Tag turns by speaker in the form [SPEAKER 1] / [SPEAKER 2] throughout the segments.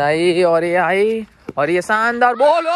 [SPEAKER 1] आई और ये आई और ये शानदार बोलो!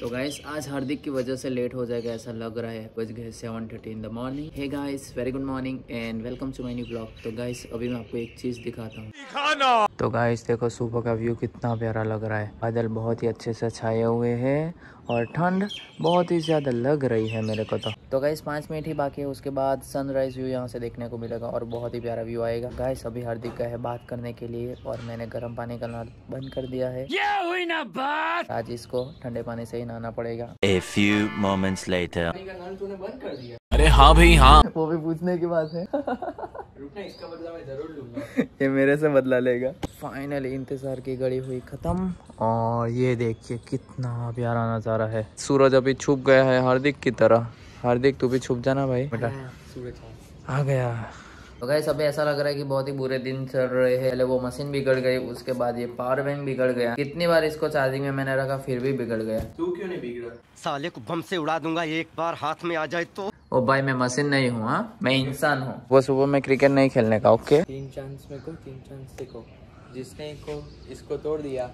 [SPEAKER 1] तो गाइस आज हार्दिक की वजह से लेट हो जाएगा ऐसा लग रहा है। बज गए seven thirty in the morning hey guys very good morning and welcome to my new blog तो गाइस अभी मैं आपको एक चीज़ दिखाता हूँ। तो गाइस देखो सुबह का व्यू कितना प्यारा लग रहा है। बादल बहुत ही अच्छे से छाए हुए हैं और ठंड बहुत ही ज़्यादा लग रही है मेरे को तो। तो गाइस पाँच मिनट ही बाकी है उसके बाद सनराइज व्यू यहाँ से देखने को मिलेगा और बहुत ही प्यारा व्यू आएगा। गाइस अभी हार्दिक का है बात करने के लिए और मैंने गर्म पानी का नल बंद कर दिया है।
[SPEAKER 2] ये हुई ना बात?
[SPEAKER 1] आज इसको ठंडे पानी से ही नहाना पड़ेगा।
[SPEAKER 3] A few moments later.
[SPEAKER 1] तूने बंद कर दिया।
[SPEAKER 2] अरे हाँ भाई हाँ।
[SPEAKER 1] वो भी पूछने की बात है। रुकना इसका बदला मैं ज़रूर लूँगा। ये मेरे से बदला लेगा। फाइनली इंतज़ार की घड़ी हुई खत्म। और ये देखिए कितना प्यारा नज़ारा है। सूरज अभी छुप गया है हार्दिक की तरह। हार्दिक तू भी छुप जाना भाई। बेटा। आ गया। तो गाइस अभी ऐसा लग रहा है कि बहुत ही बुरे दिन चल रहे हैं। पहले वो मशीन बिगड़ गई उसके बाद ये पावर बैंक बिगड़ गया। कितनी बार इसको चार्जिंग में मैंने रखा फिर भी बिगड़ गया। तू क्यों नहीं बिगड़ा?
[SPEAKER 4] साले को बम से उड़ा दूँगा एक बार हाथ में आ जाए तो।
[SPEAKER 1] ओ भाई मैं मशीन नहीं हूँ हाँ? मैं इंसान हूँ। वो सुबह में क्रिकेट नहीं खेलने का ओके
[SPEAKER 5] तीन चांस में को तीन चांस देखो। जिसने को इसको तोड़ दिया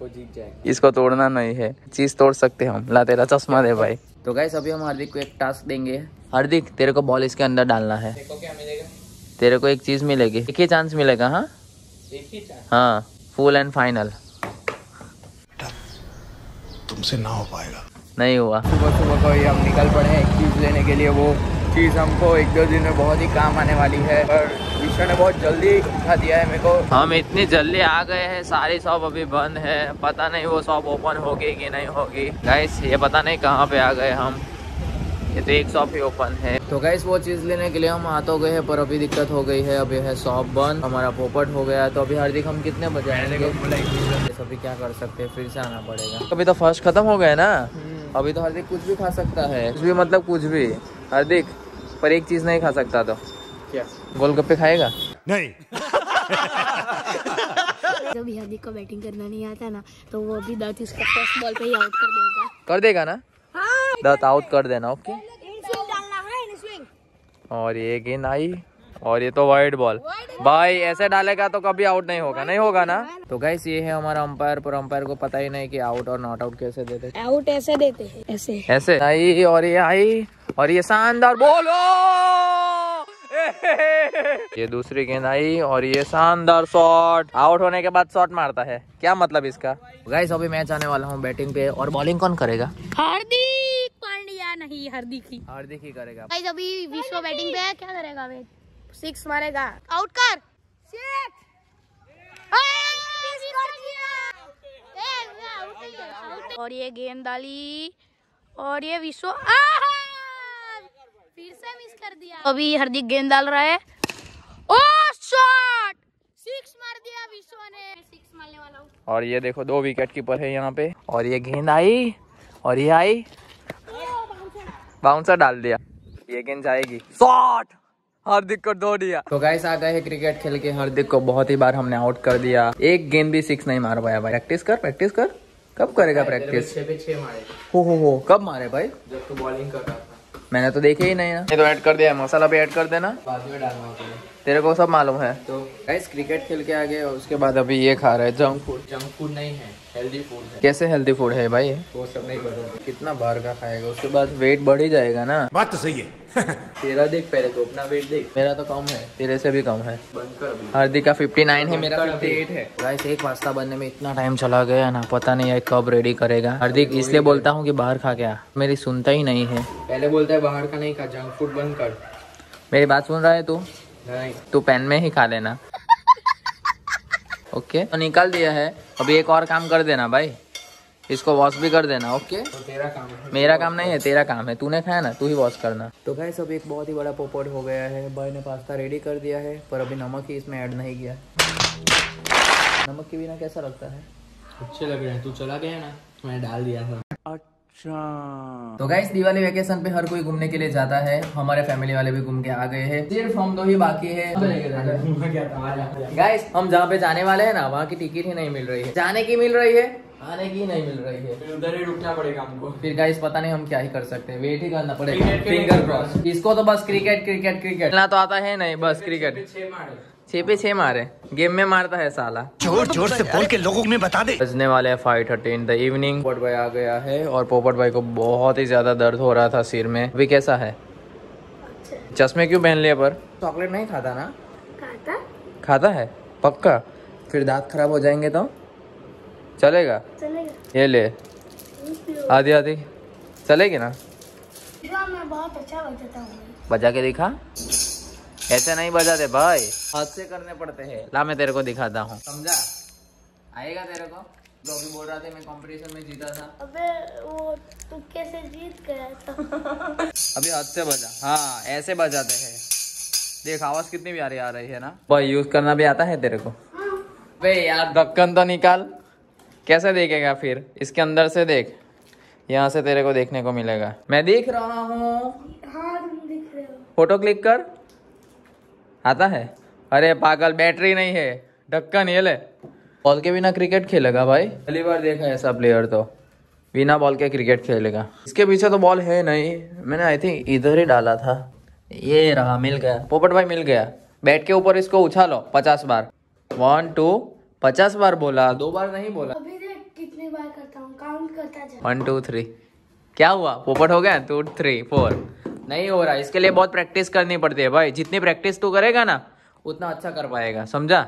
[SPEAKER 5] वो जीत जाएगा।
[SPEAKER 1] इसको तोड़ना नहीं है। चीज़ तोड़ सकते हम। ला तेरा चश्मा दे भाई। तो गाइस अभी हम हार्दिक को एक टास्क देंगे। हार्दिक तेरे को बॉल इसके अंदर डालना है।
[SPEAKER 5] देखो क्या मिलेगा?
[SPEAKER 1] तेरे को एक चीज़ मिलेगी। एक ही चांस मिलेगा हाँ?
[SPEAKER 5] एक ही चांस
[SPEAKER 1] हाँ फुल एंड फाइनल
[SPEAKER 6] तुमसे ना हो पाएगा।
[SPEAKER 1] नहीं हुआ। सुबह सुबह को ही हम निकल पड़े हैं एक चीज़ लेने के लिए। वो चीज़ हमको एक दो दिन में बहुत ही काम आने वाली है। और ईश्वर ने बहुत जल्दी उठा दिया है मेरे को। हम इतनी जल्दी आ गए हैं सारी शॉप अभी बंद है। पता नहीं वो शॉप ओपन होगी कि नहीं होगी। गाइस ये पता नहीं कहाँ पे आ गए हम। ये तो एक शॉप ही ओपन है। तो गाइस वो चीज़ लेने के लिए हम आ तो गए हैं पर अभी दिक्कत हो गई है। अभी है शॉप बंद हमारा पोपट हो गया तो अभी हार्दिक हम कितने बजे आएँगे? अभी क्या कर सकते हैं? फिर से आना पड़ेगा। अभी तो फ़र्स्ट खत्म हो गया ना? अभी तो हार्दिक कुछ भी खा सकता है। कुछ भी मतलब कुछ भी। हार्दिक पर एक चीज़ नहीं खा सकता तो।
[SPEAKER 5] क्या
[SPEAKER 1] गोलगप्पे खाएगा?
[SPEAKER 6] नहीं।
[SPEAKER 7] जब हार्दिक को बैटिंग करना नहीं आता ना तो वो अभी दत्त इसको फ़र्स्ट बॉल पे ही आउट कर देगा।
[SPEAKER 1] कर देगा ना? दत्त आउट कर देना ओके
[SPEAKER 7] स्विंग डालना है इन स्विंग
[SPEAKER 1] और ये गेंद आई और ये तो वाइड बॉल भाई ऐसे डालेगा तो कभी आउट नहीं होगा नहीं होगा ना? तो गाइस ये है हमारा अंपायर पर अंपायर को पता ही नहीं कि आउट और नॉट आउट कैसे देते
[SPEAKER 7] आउट ऐसे देते हैं ऐसे।
[SPEAKER 1] ऐसे? आई और ये आई और ये शानदार बोलो ये दूसरी गेंद आई और ये शानदार शॉट। आउट होने के बाद शॉट मारता है। क्या मतलब इसका? गाइस अभी मैच आने वाला हूँ बैटिंग पे। और बॉलिंग कौन करेगा?
[SPEAKER 7] हार्दिक पांड्या नहीं हार्दिक ही।
[SPEAKER 1] हार्दिक ही करेगा।
[SPEAKER 7] गाइस अभी विश्व बैटिंग पे क्या करेगा वे सिक्स मारेगा। आउट कर। और ये गेंद डाली। और ये विश्व आहा! फिर से मिस कर दिया। अभी हार्दिक गेंद डाल रहा है। ओ शॉट सिक्स मार दिया विश्व ने। सिक्स मारने वाला हूँ।
[SPEAKER 1] और ये देखो दो विकेट कीपर है यहाँ पे। और ये गेंद आई और ये आई। बाउंसर डाल दिया। ये गेंद जाएगी शॉट हार्दिक को दो दिया। तो गाइस आ गए हैं क्रिकेट खेल के। हार्दिक को बहुत ही बार हमने आउट कर दिया। एक गेंद भी सिक्स नहीं मार पाया भाई। प्रैक्टिस कर प्रैक्टिस कर। कब करेगा प्रैक्टिस
[SPEAKER 5] छह पे छह मारे।
[SPEAKER 1] हो हो हो। कब मारे भाई?
[SPEAKER 5] जब तो बॉलिंग कर रहा था।
[SPEAKER 1] मैंने तो देखे ही नहीं ना। ये तो ऐड कर दिया मसाला भी ऐड कर देना।
[SPEAKER 5] बाद में डालना
[SPEAKER 1] तेरे को सब मालूम है।
[SPEAKER 5] तो
[SPEAKER 1] गाइस क्रिकेट खेल के आ गए और उसके बाद अभी ये खा रहे हैं जंक फ़ूड
[SPEAKER 5] जंक फ़ूड नहीं है हेल्दी फ़ूड है।
[SPEAKER 1] कैसे हेल्दी फ़ूड है भाई?
[SPEAKER 5] वो सब नहीं पता।
[SPEAKER 1] कितना बार का खाएगा उसके बाद वेट बढ़ ही जाएगा ना।
[SPEAKER 6] बात तो सही है।
[SPEAKER 1] तेरा देख पहले तो अपना वेट देख। मेरा तो कम है तेरे से भी कम है। हार्दिक का 59 है मेरा 58 है। गाइस एक पास्ता बनने में इतना टाइम चला गया ना पता नहीं है कब रेडी करेगा। हार्दिक इसलिए बोलता हूँ कि बाहर खा क्या मेरी सुनता ही नहीं है।
[SPEAKER 5] पहले बोलता है बाहर का नहीं खा जंक फ़ूड बंद कर।
[SPEAKER 1] मेरी बात सुन रहा है तू?
[SPEAKER 5] नहीं।
[SPEAKER 1] तू पेन में ही खा लेना। ओके तो निकाल दिया है। अभी एक और काम कर देना भाई। इसको वॉश भी कर देना ओके
[SPEAKER 5] तो तेरा काम है।
[SPEAKER 1] मेरा काम नहीं है तेरा काम है। तूने खाया ना तू ही वॉश करना। तो गाइस अब एक बहुत ही बड़ा पोपट हो गया है। भाई ने पास्ता रेडी कर दिया है पर अभी नमक ही इसमें ऐड नहीं किया। नमक के बिना कैसा लगता है?
[SPEAKER 5] अच्छे लग रहे हैं। तू चला गया ना मैंने डाल दिया था।
[SPEAKER 1] तो गाइस दिवाली वेकेशन पे हर कोई घूमने के लिए जाता है। हमारे फैमिली वाले भी घूम के आ गए हैं। सिर्फ़ हम दो ही बाकी है। गाइस हम जहाँ पे जाने वाले हैं ना वहाँ की टिकट ही नहीं मिल रही है। जाने की मिल रही है आने की नहीं मिल रही है।
[SPEAKER 5] उधर ही रुकना पड़ेगा हमको।
[SPEAKER 1] फिर गाइस पता नहीं हम क्या ही कर सकते हैं। वेट ही करना पड़ेगा। फिंगर क्रॉस इसको तो बस क्रिकेट क्रिकेट क्रिकेट खेलना तो आता है नहीं बस क्रिकेट
[SPEAKER 5] छह मारे।
[SPEAKER 1] छह पे छह मारे। गेम में मारता है साला।
[SPEAKER 6] ज़ोर ज़ोर से बोल के लोगों में बता दे।
[SPEAKER 1] बजने वाले हैं five thirty in the evening Popat भाई आ गया है और पोपट भाई को बहुत ही ज़्यादा दर्द हो रहा था सिर में। अभी कैसा है? चश्मे क्यों पहन लिए पर? चॉकलेट नहीं खाता ना?
[SPEAKER 7] खाता।
[SPEAKER 1] खाता है? पक्का? फिर दांत खराब हो जाएँगे तो? चलेगा?
[SPEAKER 7] चलेगा।
[SPEAKER 1] ये ले। आधी आधी। चलेगी ना?
[SPEAKER 7] मैं बहुत अच्छा बजाता हूँ।
[SPEAKER 1] बजा के दिखा। ऐसे नहीं बजाते भाई। हाथ से करने पड़ते हैं। ला मैं तेरे को दिखाता हूँ। समझा? आएगा तेरे को? जो अभी बोल रहा था मैं कंपटीशन में जीता था।
[SPEAKER 7] अबे वो तू कैसे जीत गया था?
[SPEAKER 1] अभी हाथ से बजा। हाँ ऐसे बजाते हैं। देख आवाज़ कितनी प्यारी आ रही है ना? भाई यूज़ करना भी आता है तेरे को। बे यार ढक्कन तो निकाल। कैसे देखेगा फिर? इसके अंदर से देख। यहाँ से तेरे को देखने को मिलेगा। मैं देख रहा हूँ।
[SPEAKER 7] हाँ तुम दिख रहे हो।
[SPEAKER 1] फ़ोटो क्लिक कर। आता है? अरे पागल बैटरी नहीं है। ढक्कन ये ले। बॉल के बिना क्रिकेट खेलेगा भाई। पहली बार देखा ऐसा प्लेयर तो। बिना बॉल के क्रिकेट खेलेगा। इसके पीछे तो बॉल है नहीं। मैंने आई थिंक इधर ही डाला था। ये रहा मिल गया। पोपट भाई मिल गया। बैट के ऊपर इसको उछालो पचास बार। वन टू पचास बार बोला दो बार नहीं बोला।
[SPEAKER 7] अभी देख कितनी बार करता हूँ काउंट करता जा।
[SPEAKER 1] वन टू थ्री क्या हुआ? पोपट हो गया? टू थ्री फोर नहीं हो रहा इसके लिए बहुत प्रैक्टिस करनी पड़ती है भाई। जितनी प्रैक्टिस तू करेगा ना उतना अच्छा कर पाएगा समझा?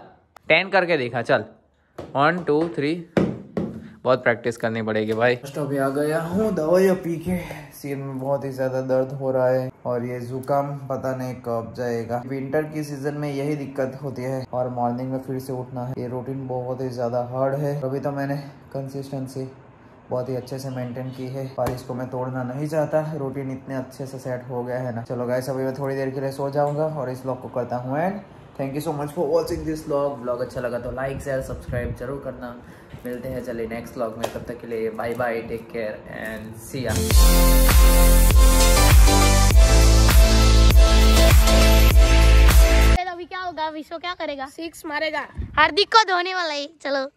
[SPEAKER 1] टेन करके देखा चल। वन टू थ्री बहुत प्रैक्टिस करनी पड़ेगी भाई। अभी आ गया हूँ, दवाइयाँ पी के सिर में बहुत ही ज़्यादा दर्द हो रहा है और ये जुकाम पता नहीं कब जाएगा। विंटर की सीज़न में यही दिक्कत होती है और मॉर्निंग में फिर से उठना है। ये रूटीन बहुत ही ज़्यादा हार्ड है। अभी तो मैंने कंसिस्टेंसी बहुत ही अच्छे से मेंटेन की है। और इसको मैं तोड़ना नहीं चाहता। रूटीन इतने अच्छे से सेट हो गया है ना। चलो गाइस अभी मैं थोड़ी देर के लिए सो जाऊँगा और इस ब्लॉग को करता हूँ and thank you so much for watching this blog blog अच्छा लगा तो लाइक शेयर सब्सक्राइब ज़रूर करना। मिलते हैं चलिए नेक्स्ट ब्लॉग में। तब तक के लिए bye bye take care and see ya
[SPEAKER 7] अभी क्या होगा? विश्व क्या करेगा? सिक्स मारेगा। हार्दिक को धोने वाला है। चलो।